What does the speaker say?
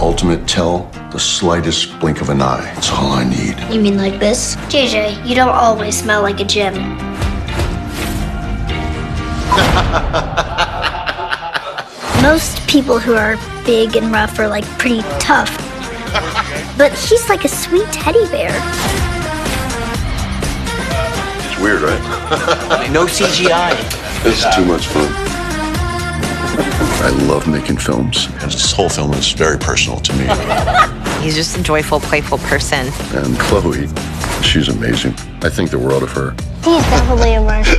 ultimate tell, the slightest blink of an eye. That's all I need. You mean like this? JJ, you don't always smell like a gym. Most people who are big and rough are like pretty tough. But he's like a sweet teddy bear. It's weird, right? No CGI. This is too much fun. I love making films. And this whole film is very personal to me. He's just a joyful, playful person. And Chloe, she's amazing. I think the world of her. He's definitely a marshmallow.